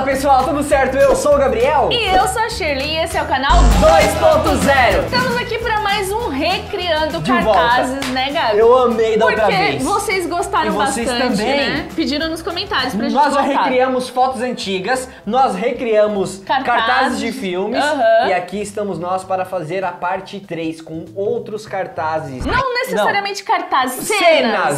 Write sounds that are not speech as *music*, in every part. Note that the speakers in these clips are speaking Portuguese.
Fala pessoal, tudo certo? Eu sou o Gabriel. E eu sou a Shirley e esse é o canal 2.0. Estamos aqui para mais um Recriando De Cartazes, volta. né, Gabi? Eu amei da Porque outra vez. vocês gostaram E vocês bastante, também. né? Pediram nos comentários pra gente Nós já voltar. recriamos fotos antigas, nós recriamos Cartazes. cartazes, de filmes Aham. e aqui estamos nós para fazer a parte 3 com outros cartazes. Não necessariamente cartazes, cenas,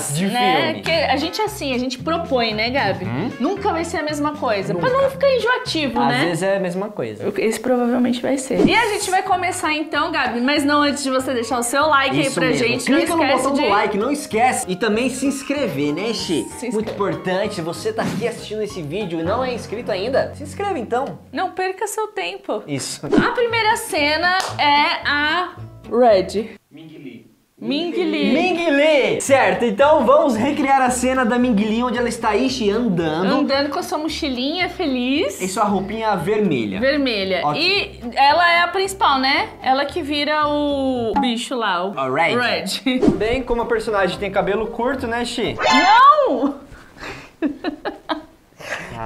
Cenas de né? filme. Porque a gente assim, a gente propõe, né, Gabi? Nunca vai ser a mesma coisa, pra não ficar enjoativo, Às né? vezes é a mesma coisa. Esse provavelmente vai ser. E a gente vai começar então, Gabi, mas não antes de você deixar o seu like aí Isso pra mesmo. gente. Clica não no esquece botão de... do like, não esquece. E também se inscrever, né, Xi? Muito importante, você tá aqui assistindo esse vídeo e não é inscrito ainda, se inscreve então. Não perca seu tempo. Isso. A primeira cena é a Red. Ming Lee. Ming Lee. Ming Lee! Certo, então vamos recriar a cena da Ming Lee onde ela está Ishi andando Andando com a sua mochilinha feliz. em sua roupinha vermelha. Vermelha. Ótimo. E ela é a principal, né? Ela que vira o bicho lá, o A Red. Red. Bem, como a personagem tem cabelo curto, né, Xi? Não! *laughs*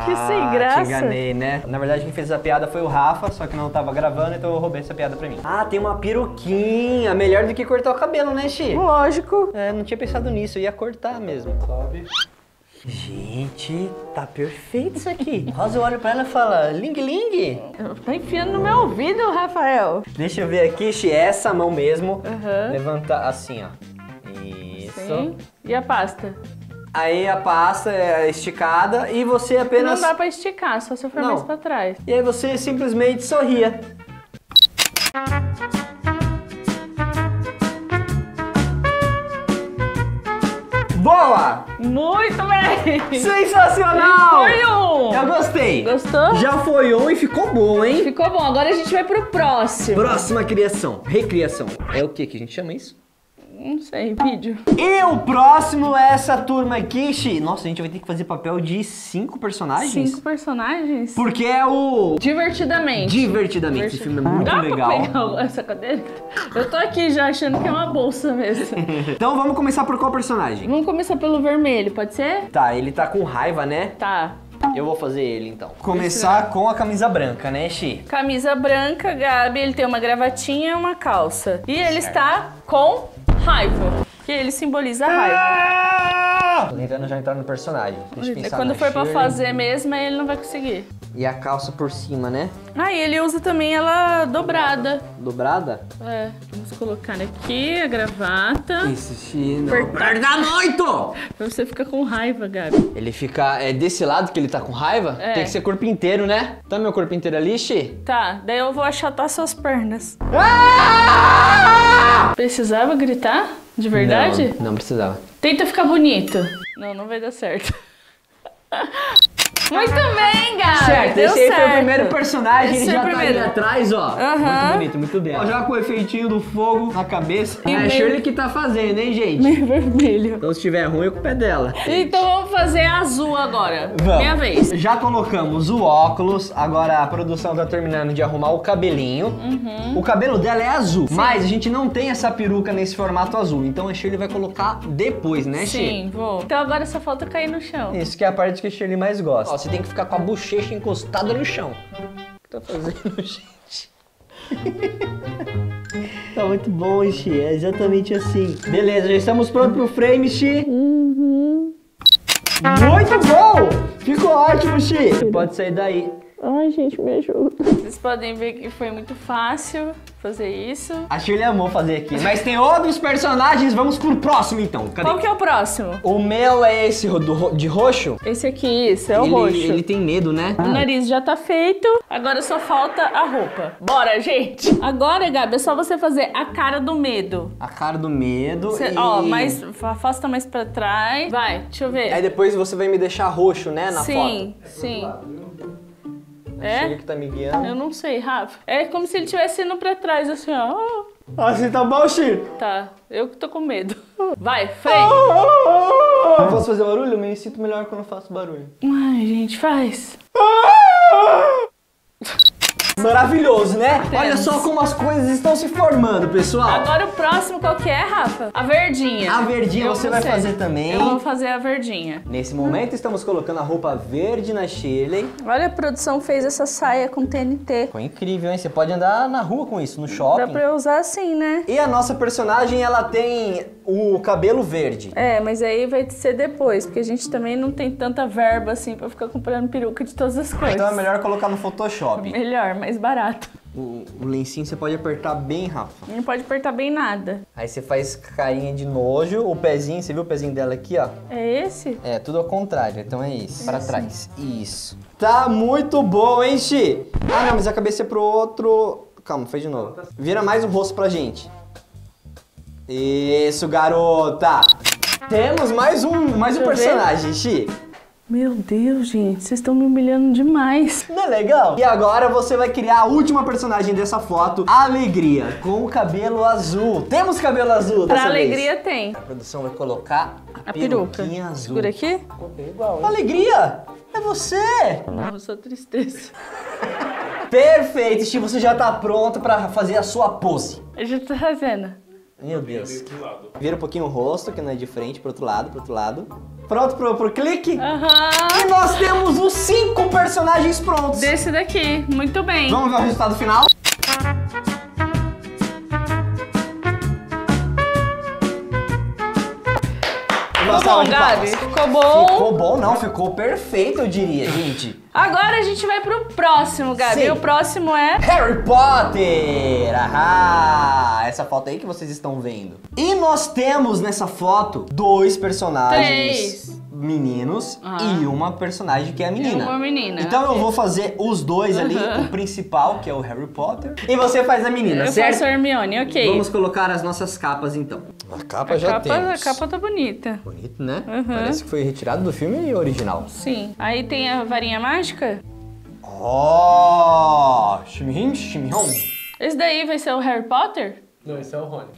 Que sem graça. Te enganei, né? Na verdade, quem fez essa piada foi o Rafa, só que não tava gravando, então eu roubei essa piada pra mim. Ah, tem uma peruquinha. Melhor do que cortar o cabelo, né, Xi? Lógico. É, não tinha pensado nisso, eu ia cortar mesmo. Sobe. Gente, tá perfeito isso aqui. Rosa olha pra ela e fala, Ling Ling. Tá enfiando no meu ouvido, Rafael. Deixa eu ver aqui, Xi, é essa mão mesmo. Aham. Levantar assim, ó. Isso. Sim. E a pasta? Aí a pasta é esticada e você apenas... Não dá pra esticar, só se eu for Não. mais pra trás. E aí você simplesmente sorria. Boa! Muito bem! Sensacional! Foi um! Eu gostei. Gostou? Já foi um e ficou bom, hein? Ficou bom, agora a gente vai pro próximo. Próxima criação, recriação. É o que que a gente chama isso? Não sei, vídeo. E o próximo é essa turma aqui, Xi. Nossa, a gente vai ter que fazer papel de cinco personagens? Cinco personagens? Porque é o Divertidamente. Divertidamente. Esse filme é muito Dá legal. pra pegar essa cadeira? Eu tô aqui já achando que é uma bolsa mesmo. *laughs* Então vamos começar por qual personagem? Vamos começar pelo vermelho, pode ser? Tá, ele tá com raiva, né? Tá. Eu vou fazer ele então. Começar com a camisa branca, né, Xi? Camisa branca, Gabi, ele tem uma gravatinha e uma calça. E ele está com raiva. Que ele simboliza a raiva. Tô tentando já entrar no personagem. Deixa eu pensar Quando for pra Shirley. fazer mesmo, aí ele não vai conseguir. E a calça por cima, né? Ah, e ele usa também ela dobrada. Dobrada? É, vamos colocar aqui a gravata. Isso, Xi. Não Apertar. perda muito! Pra você ficar com raiva, Gabi. Ele fica. É desse lado que ele tá com raiva? É. Tem que ser corpo inteiro, né? Tá meu corpo inteiro ali, Xi? Tá, daí eu vou achatar suas pernas. Ah! Precisava gritar? De verdade? Não, não precisava. Tenta ficar bonito. Não, não vai dar certo. *laughs* Muito bem, Gabi. Certo, deu esse aí foi o primeiro personagem, Esse ele já o tá ali atrás, ó. Aham. Muito bonito, muito bem. Ó, já com o efeitinho do fogo na cabeça. E é a meio- Shirley que tá fazendo, hein, gente? Meio vermelho. Então se tiver ruim, é culpa é dela. Então vamos fazer azul agora. Vamos. Minha vez. Já colocamos o óculos, agora a produção tá terminando de arrumar o cabelinho. Uhum. O cabelo dela é azul, mas a gente não tem essa peruca nesse formato azul, então a Shirley vai colocar depois, né, Shirley? Sim, vou. Então agora só falta cair no chão. Isso que é a parte que a Shirley mais gosta. Ó, você tem que ficar com a bochecha encostada no chão. O que tá fazendo, *laughs* gente? tá muito bom, Xi. É exatamente assim. Beleza, já estamos prontos pro frame, Xi. Uhum. Muito bom! Ficou ótimo, Xi. Você pode sair daí. Ai, gente, me ajuda. Vocês podem ver que foi muito fácil fazer isso. A Shirley amou fazer aqui. Mas tem outros personagens, vamos pro próximo então. Cadê? Qual que é o próximo? O meu é esse do de roxo. Esse aqui, isso, é o ele, roxo. ele tem medo, né? O nariz já tá feito, agora só falta a roupa. Bora, gente! Agora, Gabi, é só você fazer a cara do medo. A cara do medo. Você- e... Ó, mais, afasta mais pra trás. Vai, deixa eu ver. Aí depois você vai me deixar roxo, né, na sim, sim. Chega É? que tá me guiando. Eu não sei, Rafa. É como se ele estivesse indo pra trás, assim, ó. Assim tá bom, Chico? Tá, eu que tô com medo. *laughs* Vai, frame. Eu posso fazer barulho? Eu me sinto melhor quando eu faço barulho. Ai, gente, faz. Maravilhoso, né? Temos. Olha só como as coisas estão se formando, pessoal. Agora o próximo qual que é, Rafa? A verdinha. A verdinha Eu você vai fazer também. Eu vou fazer a verdinha. Nesse momento estamos colocando a roupa verde na Shirley. Olha, a produção fez essa saia com TNT. Ficou incrível, hein? Você pode andar na rua com isso, no Dá shopping. pra eu usar assim, né? E a nossa personagem, ela tem o cabelo verde. É, mas aí vai ser depois, porque a gente também não tem tanta verba assim pra ficar comprando peruca de todas as coisas. Então é melhor colocar no Photoshop. Melhor, mais barato. O, o lencinho você pode apertar bem, Rafa. Não pode apertar bem nada. Aí você faz carinha de nojo, o pezinho, você viu o pezinho dela aqui, ó? É esse? É, tudo ao contrário, então é isso. Para trás. Isso. Tá muito bom, hein, Xi? Ah, não, mas a cabeça é pro outro... Calma, fez de novo. Vira mais o rosto pra gente. Isso, garota. Temos mais um, mais um eu personagem, Xi. Meu Deus, gente, vocês estão me humilhando demais. Não é legal? E agora você vai criar a última personagem dessa foto, Alegria, com o cabelo azul. Temos cabelo azul Pra dessa vez. alegria tem. A produção vai colocar a, A peruca. azul. Segura aqui. Alegria! É você! Não, só tristeza. Perfeito, Steve, você já tá pronto pra fazer a sua pose. A gente tá fazendo. Meu Deus. Vira um pouquinho o rosto, que não é de frente, pro outro lado, pro outro lado. Pronto pro, pro clique? Aham. E nós temos os cinco personagens prontos. Desse daqui. Muito bem. Vamos ver o resultado final? Ficou bom, Gabi? Ficou bom. Ficou bom, não, ficou perfeito, eu diria, gente. Agora a gente vai pro próximo, Gabi. Sim. O próximo é... Harry Potter! Ahá! Essa foto aí que vocês estão vendo. E nós temos nessa foto dois personagens Três. meninos Ah. e uma personagem que é a menina. uma menina, Então eu vou fazer os dois ali, Aham. o principal, que é o Harry Potter, e você faz a menina, Eu certo? faço a Hermione, ok. Vamos colocar as nossas capas então. A capa a, capa, a capa tá bonita. Bonito, né? Uhum. Parece que foi retirado do filme original. Sim. Aí tem a varinha mágica. Oh! Shimhim, shimhom. Esse daí vai ser o Harry Potter? Não, esse é o Rony.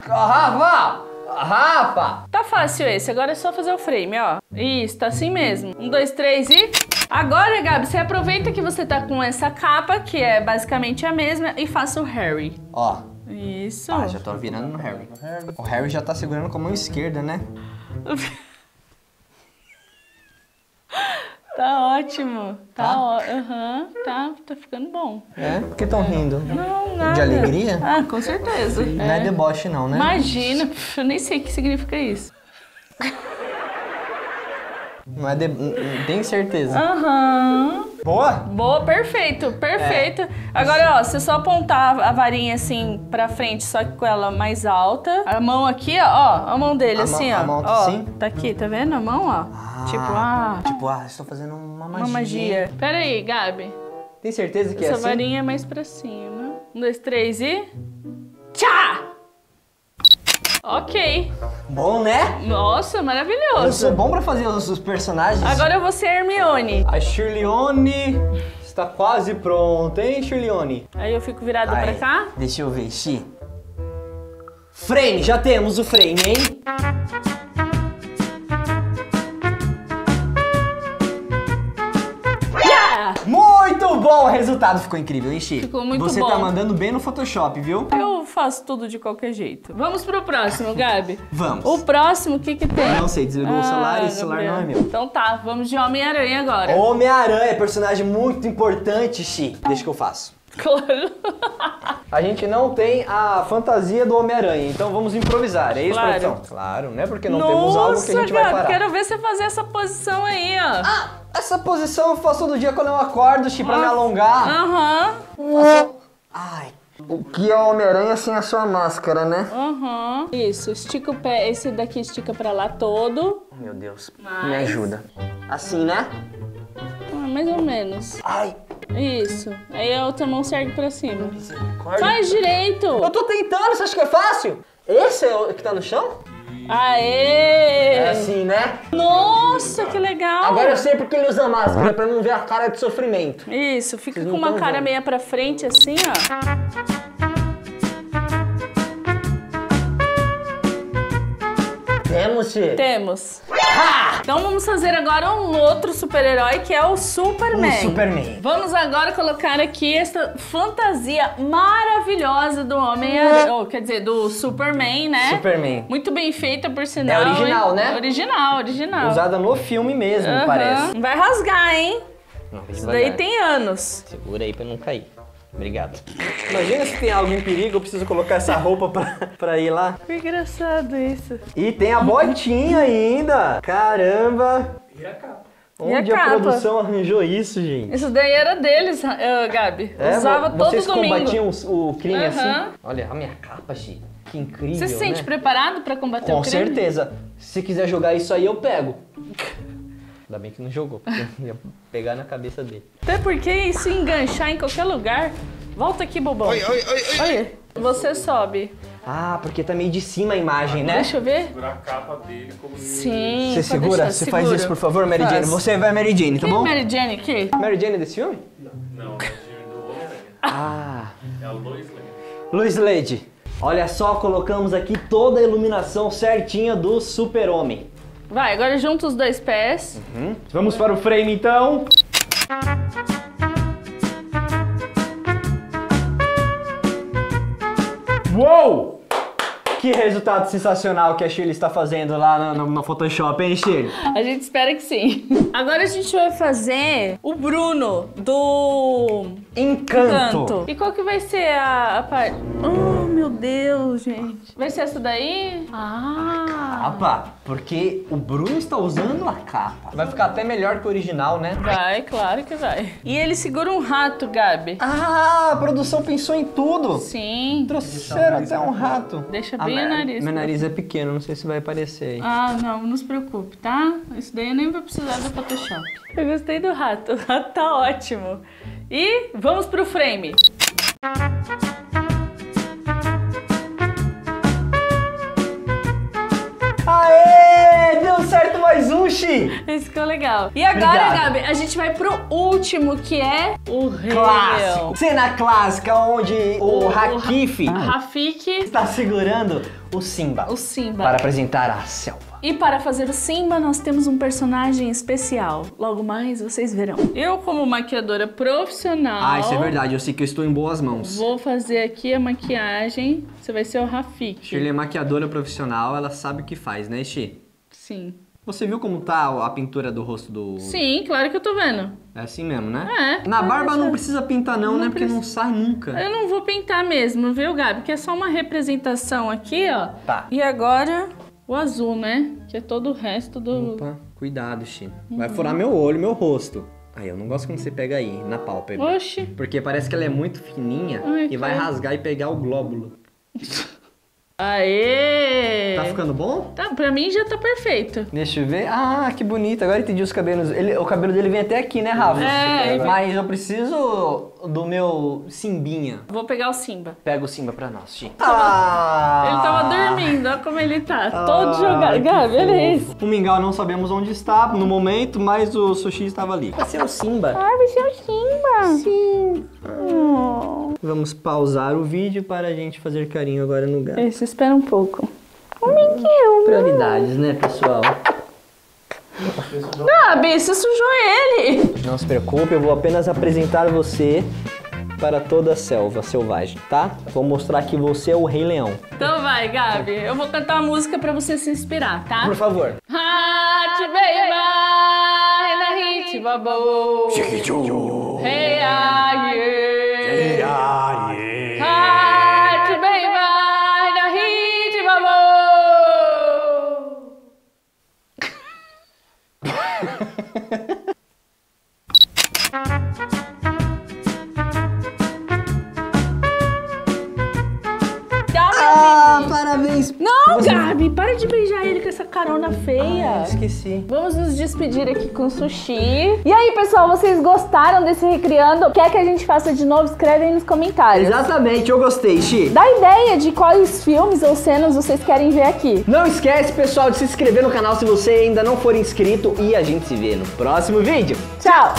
Rafa! Rafa! Tá fácil esse, agora é só fazer o frame, ó. Isso, tá assim mesmo. Um, dois, três e... Agora, Gabi, você aproveita que você tá com essa capa, que é basicamente a mesma, e faça o Harry. Ó, Isso. ah, já tô virando no Harry. O Harry já tá segurando com a mão esquerda, né? *laughs* Tá ótimo. Tá, Tá? ó- aham, tá, tá ficando bom. É? Por que tão rindo? Não, nada. De alegria? Ah, com certeza. Não é deboche não, né? Imagina, *laughs* eu nem sei o que significa isso. Não é de... Tem certeza. Aham. Boa? Boa, perfeito, perfeito. Agora, ó, você só apontar a varinha assim pra frente, só que com ela mais alta. A mão aqui, ó, ó, a mão dele A assim, mão- ó. a mão tá ó, assim? Tá aqui, tá vendo a mão, ó? tipo, ah, Tipo, ah, estou fazendo uma magia. uma magia. Pera aí, Gabi. Tem certeza que é Essa assim? varinha é mais pra cima. Um, dois, três e... Tchá! Ok. Bom, né? Nossa, Eu maravilhoso. sou bom pra fazer os, os personagens. Agora eu vou ser Hermione. A Shirleone está quase pronta, hein, Shirleone? Aí eu fico virada Ai, pra cá. Deixa eu ver, Xi. Frame, já temos o frame, hein? O resultado ficou incrível, hein, Xi? Ficou muito Você bom. tá mandando bem no Photoshop, viu? Eu faço tudo de qualquer jeito. Vamos pro próximo, Gabi. Vamos. O próximo, o que que tem? Não sei, desligou o celular e esse celular não é meu. Então tá, vamos de Homem-Aranha agora. Homem-Aranha, personagem muito importante, Xi. Deixa que eu faço. Claro. *laughs* A gente não tem a fantasia do Homem-Aranha, então vamos improvisar, é isso, Claro. produção? Claro, não é porque não temos algo que a gente vai Gabi, parar. quero ver você fazer essa posição aí, ó. Ah, essa posição eu faço todo dia quando eu acordo, Xi, pra me alongar. Aham, Faço- Ai, o que é Homem-Aranha sem a sua máscara, né? aham. Isso, estica o pé, esse daqui estica pra lá todo. Meu Deus, me ajuda. Assim, né? Ah, mais ou menos. Ai, Isso. Aí a outra mão serve pra cima. misericórdia. Faz direito! Eu tô tentando, você acha que é fácil? Esse é o que tá no chão? Aê! É assim, né? Nossa, que legal! Agora eu sei porque ele usa máscara, pra não ver a cara de sofrimento. Isso, fica Vocês com uma cara vendo. meia pra frente assim, ó. Temos Temos, Então vamos fazer agora um outro super-herói que é o Superman. O Superman. Vamos agora colocar aqui essa fantasia maravilhosa do Homem-Aranha. Oh, quer dizer, do Superman, né? Superman. Muito bem feita, por sinal. É original, né? Original, original. Usada no filme mesmo, Aham. parece. Não vai rasgar, hein? Não, Isso daí tem anos. Segura aí pra não cair. Obrigado. Imagina se tem algo em perigo, eu preciso colocar essa roupa pra, pra ir lá. Que engraçado isso. E tem a botinha ainda. Caramba. E a capa. Onde E a a, produção arranjou isso, gente? Isso daí era deles, eh, Gabi. Usava vo- todo vocês domingo. combatiam o, o crime Aham. assim? Olha a minha capa, Gi. Que incrível, Você se né? sente preparado pra combater Com o crime? certeza. Se quiser jogar isso aí, eu pego. Ainda bem que não jogou, porque eu ia pegar na cabeça dele. Até porque isso enganchar em qualquer lugar. Volta aqui, bobão. Oi, oi, oi, oi. Olha, você sobe. Ah, porque tá meio de cima a imagem, né? Deixa eu ver. Segurar a capa dele como Sim. Você pode segura? deixar, Você faz isso, por favor, Mary Jane. Faz. Você vai Mary Jane, tá Quem é bom? Mary Jane aqui? Mary Jane desse filme? Não, é o time do Homem-Aranha. Ah. É a Lois Lane. Luiz Lade, olha só, colocamos aqui toda a iluminação certinha do super-homem. Vai, agora junta os dois pés. Hum? Vamos para o frame, então. Uou! Que resultado sensacional que a Shirley está fazendo lá no, no- no Photoshop, hein, Shirley? A gente espera que sim. Agora a gente vai fazer o Bruno do Encanto. canto. E qual que vai ser a, a parte? Oh, meu Deus, gente. Vai ser essa daí? Ah. Capa, porque o Bruno está usando a capa. Vai ficar até melhor que o original, né? Vai, claro que vai. E ele segura um rato, Gabi. Ah, a produção pensou em tudo. Sim. Trouxeram até um rato. Deixa Ah, bem o mas nariz. Meu nariz é pequeno, não sei se vai aparecer aí. Ah, não, não se preocupe, tá? Isso daí eu nem vou precisar do Photoshop. Eu gostei do rato. O rato tá ótimo. E vamos pro frame. Esse ficou legal. E agora, Obrigado. Gabi, a gente vai pro último, que é o Rei Clássico! Leão. Cena clássica onde o, O- Hakif Rafik, está segurando o Simba o Simba. para apresentar a selva. E para fazer o Simba, nós temos um personagem especial. Logo mais vocês verão. Eu, como maquiadora profissional. Ah, isso é verdade, eu sei que eu estou em boas mãos. Vou fazer aqui a maquiagem. Você vai ser o Rafik. Shirley é maquiadora profissional, ela sabe o que faz, né, Xi? Sim. Você viu como tá a pintura do rosto do... Sim, claro que eu tô vendo. É assim mesmo, né? É. Na barba não precisa pintar não, Não né? Porque não sai nunca. Eu não vou pintar mesmo, viu, Gabi? Que é só uma representação aqui, ó. Tá. E agora o azul, né? Que é todo o resto do. Opa, cuidado, Xi. Vai furar meu olho, meu rosto. Ai, eu não gosto quando você pega aí, na pálpebra. Oxi. Porque parece que ela é muito fininha Ai, e vai rasgar e pegar o glóbulo. *laughs* Aê! Tá ficando bom? Tá, pra mim já tá perfeito. Deixa eu ver. Ah, que bonito. Agora entendi os cabelos. Ele- o cabelo dele vem até aqui, né, Rafa? É, vem- Mas eu preciso do meu Simbinha. Vou pegar o Simba. Pega o Simba pra nós, Xi. Ah! Ele tava dormindo, olha como ele tá. Ah, todo jogado. Gabi, olha isso. O Mingau não sabemos onde está no momento, mas o Sushi estava ali. Vai ser o Simba. Ai, vai ser o Simba. Sim. Oh. Vamos pausar o vídeo para a gente fazer carinho agora no gato. Esse, espera um pouco. O Miguel. Prioridades, né, pessoal? Gabi, você sujou ele. Não se preocupe, eu vou apenas apresentar você para toda a selva selvagem, tá? Vou mostrar que você é o Rei Leão. Então vai, Gabi. Eu vou cantar uma música pra você se inspirar, tá? Por favor. Hati de beijar ele com essa carona feia. Esqueci. Vamos nos despedir aqui com sushi. E aí, pessoal, vocês gostaram desse Recriando? Quer que a gente faça de novo? Escreve aí nos comentários. Exatamente, eu gostei, Xi. Dá ideia de quais filmes ou cenas vocês querem ver aqui. Não esquece, pessoal, de se inscrever no canal se você ainda não for inscrito e a gente se vê no próximo vídeo. Tchau!